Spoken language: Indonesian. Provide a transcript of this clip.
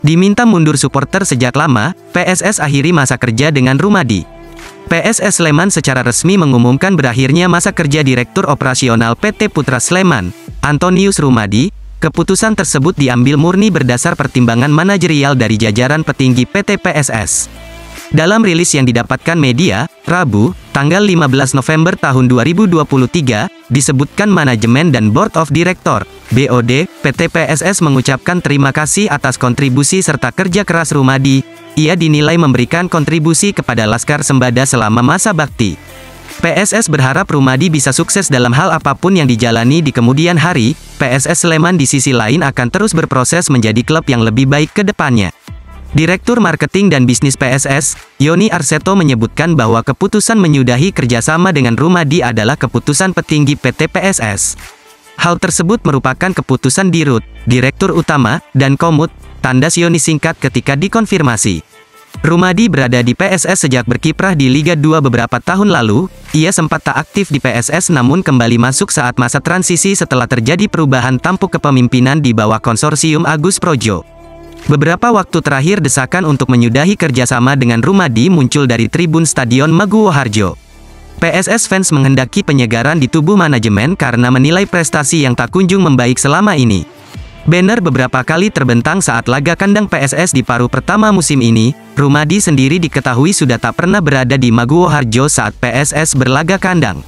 Diminta mundur supporter sejak lama, PSS akhiri masa kerja dengan Rumadi. PSS Sleman secara resmi mengumumkan berakhirnya masa kerja Direktur Operasional PT Putra Sleman, Antonius Rumadi. Keputusan tersebut diambil murni berdasar pertimbangan manajerial dari jajaran petinggi PT PSS. Dalam rilis yang didapatkan media, Rabu, tanggal 15 November tahun 2023, disebutkan manajemen dan Board of Director, BOD, PT PSS mengucapkan terima kasih atas kontribusi serta kerja keras Rumadi. Ia dinilai memberikan kontribusi kepada Laskar Sembada selama masa bakti. PSS berharap Rumadi bisa sukses dalam hal apa pun yang dijalani di kemudian hari. PSS Sleman di sisi lain akan terus berproses menjadi klub yang lebih baik ke depannya. Direktur Marketing dan Bisnis PSS, Yoni Arseto menyebutkan bahwa keputusan menyudahi kerjasama dengan Rumadi adalah keputusan petinggi PT PSS. Hal tersebut merupakan keputusan Dirut, Direktur Utama, dan Komut, tanda Yoni singkat ketika dikonfirmasi. Rumadi berada di PSS sejak berkiprah di Liga 2 beberapa tahun lalu, ia sempat tak aktif di PSS namun kembali masuk saat masa transisi setelah terjadi perubahan tampuk kepemimpinan di bawah konsorsium Agus Projo. Beberapa waktu terakhir desakan untuk menyudahi kerjasama dengan Rumadi muncul dari tribun Stadion Maguwo Harjo. PSS fans menghendaki penyegaran di tubuh manajemen karena menilai prestasi yang tak kunjung membaik selama ini. Banner beberapa kali terbentang saat laga kandang PSS di paruh pertama musim ini, Rumadi sendiri diketahui sudah tak pernah berada di Maguwo Harjo saat PSS berlaga kandang.